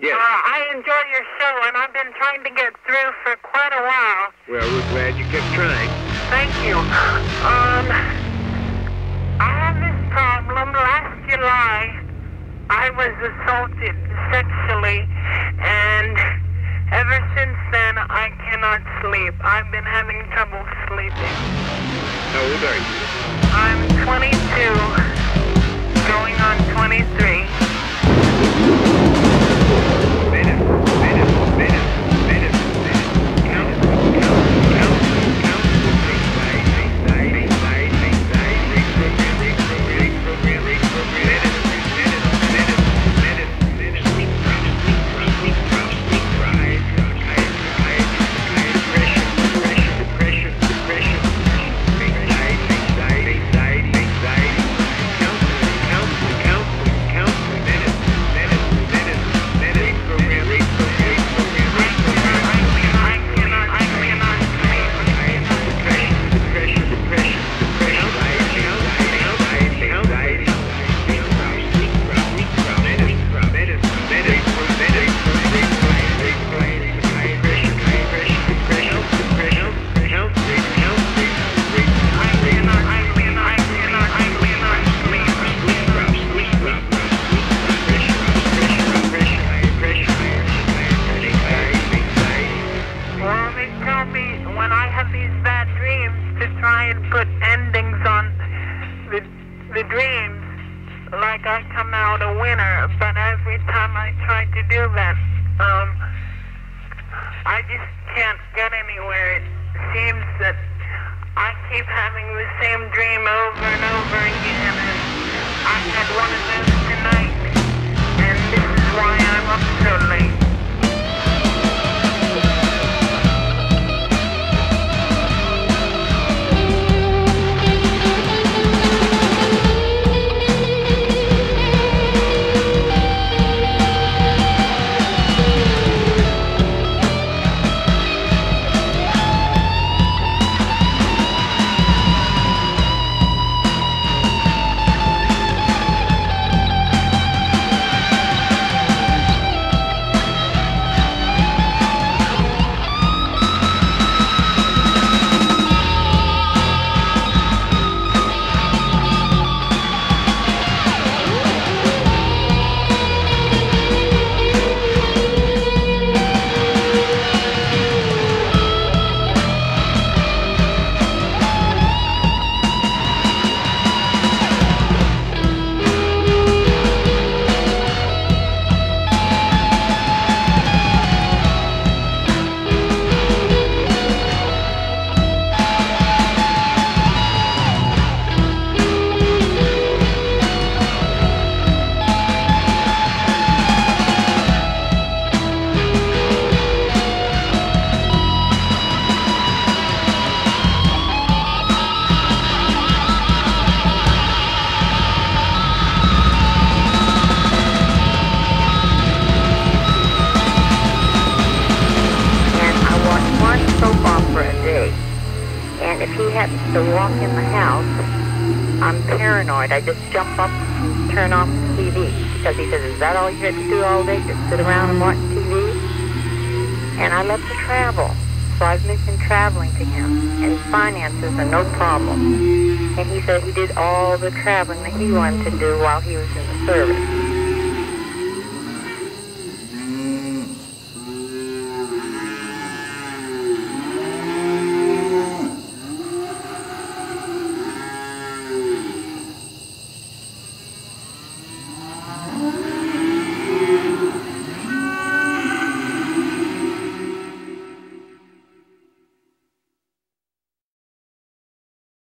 Yes. Uh, I enjoy your show, and I've been trying to get through for quite a while. Well, we're glad you kept trying. Thank you. Um, I have this problem. Last July, I was assaulted sexually, and ever since then, I cannot sleep. I've been having trouble sleeping. How old are you? I'm 22, try and put endings on the, the dreams, like I come out a winner, but every time I try to do that, um, I just can't get anywhere. It seems that I keep having the same dream if he happens to walk in the house, I'm paranoid. I just jump up and turn off the TV because he says, "Is that all you have to do all day? Just sit around and watch TV?" And I love to travel, so I've mentioned traveling to him, and finances are no problem. And he said he did all the traveling that he wanted to do while he was in the service.